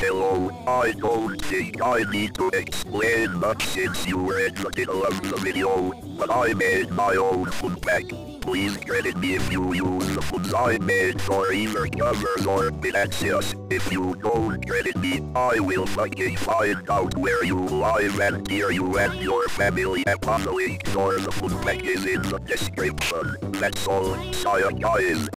Hello, I don't think I need to explain much since you were in the middle of the video, but I made my own food pack. Please credit me if you use the foods I made for either covers or access. If you don't credit me, I will fucking find out where you live and hear you and your family and the link the food pack is in the description. That's all. See guys.